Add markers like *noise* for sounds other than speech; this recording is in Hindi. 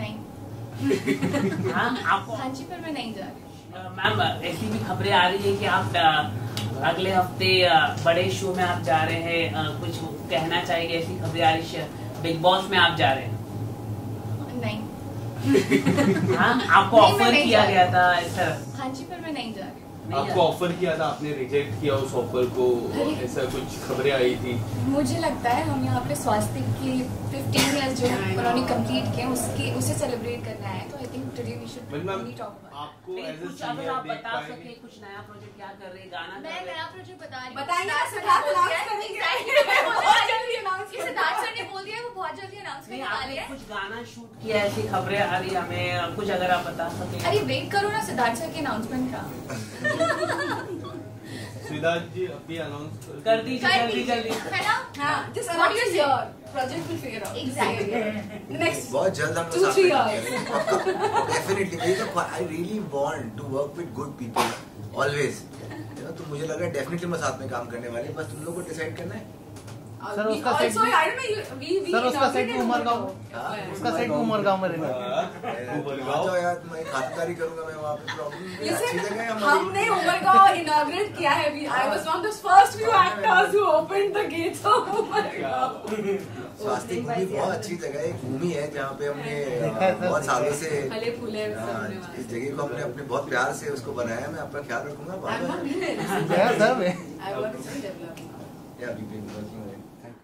नहीं। हाँ आपको हाँ जी पर मैं नहीं जा रही। मैम ऐसी भी खबरें आ रही है कि आप अगले हफ़्ते बड़े शो में आप जा रहे हैं कुछ कहना चाहेंगे ऐसी खबरें आ रही है बिग बॉस में आप जा रहे हैं? नहीं। हाँ आपको ऑफ़र किया गया था ऐसा। हाँ जी पर मैं नहीं जा रही। आपको ऑफ़र किया था? आपने रिजेक्ट किया उस ऑफ़र को? ऐसा कुछ खबरें आई थी? मुझे लगता है हम यहाँ पे स्वास्थ्य की 15 इयर्स जो है। उन्होंने कंप्लीट किए उसके उसे सेलिब्रेट करना है। तो I think today we should meet off talk about आपको एज कुछ अगर सीनियर आप देख बता सके पाएँगे कुछ नया प्रोजेक्ट क्या कर रहे हैं गाना मैं नया प्रोजेक्ट बता रही हूँ। ना, सिद्धार्थ सिद्धार्थ बोल announce दिया है। करेंगे। Exactly, बहुत जल्दी announce किया। सिद्धार्थ सर ने बोल दिया है, वो बहुत हैं। कुछ गाना शूट किया ऐसी खबरें आ रही हमें कुछ अगर आप बता सके अरे वेट करो ना सिद्धार्थ सर के अनाउंसमेंट का *laughs* सिद्धार्थ जी अभी अनाउंस कर दीजिए जल्दी जल्दी है ना हाँ just What announce you it say? here. Project will figure out. Exactly. *laughs* Next. बहुत जल्द हम लोग three साथ डेफिनेटली मेरी तो I really want to work with good people always तो मुझे लग रहा है डेफिनेटली मैं साथ में काम करने वाली बस तुम लोग को डिसाइड करना है सर, उसका you- we- we सर, उसका भी उमरगांव। उमरगांव. उसका सेट उमरगांव में रहेगा आ जाओ यार मैं खातिरदारी करूँगा मैं वहाँ पे प्रॉब्लम अच्छी है हमने उमरगांव inaugurate किया है। We- I was one of the first few actors who opened the gates of Umargaon. *laughs* स्वास्थ्य भूमि बहुत अच्छी जगह है एक भूमि है जहाँ पे हमने है सर, बहुत सालों से इस जगह को हमने अपने बहुत प्यार से उसको बनाया मैं आपका ख्याल रखूँगा yeah. you've been working with. Thank